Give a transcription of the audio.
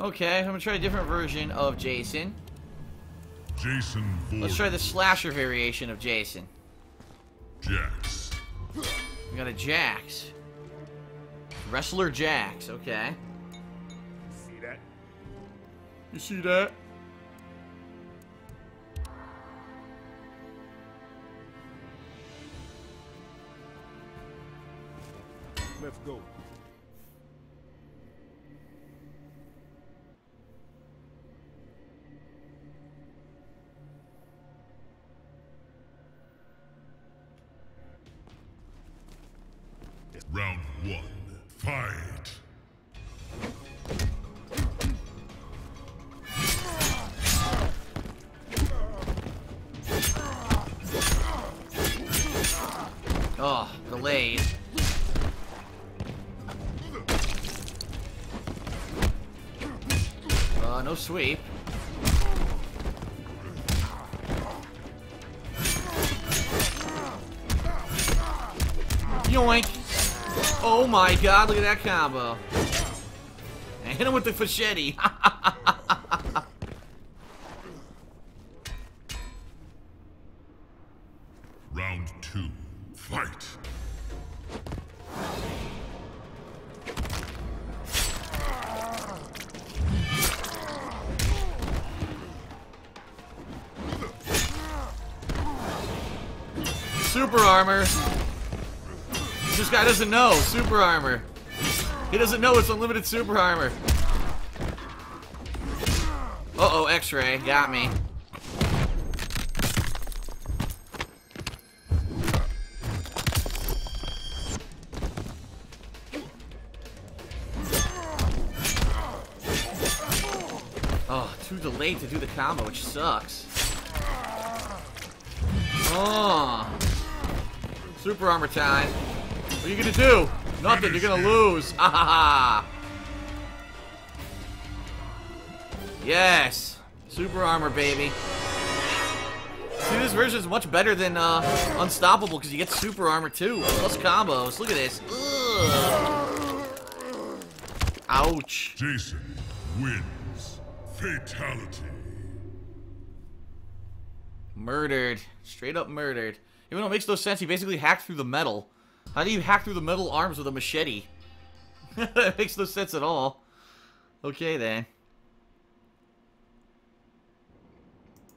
Okay, I'm gonna try a different version of Jason. Jason Voorhees. Let's try the slasher variation of Jason. Jax. We got a Jax. Wrestler Jax, okay. You see that? You see that? Let's go. Round one. Fight. Oh, delayed. Uh, no sweep. Yoink! Oh my god, look at that combo. And hit him with the machete. Round two. Fight. Super armor. This guy doesn't know. Super armor. He doesn't know it's unlimited super armor. Uh-oh, x-ray. Got me. Oh, too delayed to do the combo, which sucks. Oh. Super armor time. What are you gonna do? Nothing, you're gonna lose. Ha ha ha. Yes. Super armor, baby. See, this version is much better than uh, Unstoppable because you get super armor too, plus combos. Look at this. Ugh. Ouch. Jason wins. Fatality. Murdered. Straight up murdered. Even though it makes no sense, he basically hacked through the metal. How do you hack through the metal arms with a machete? that makes no sense at all. Okay then.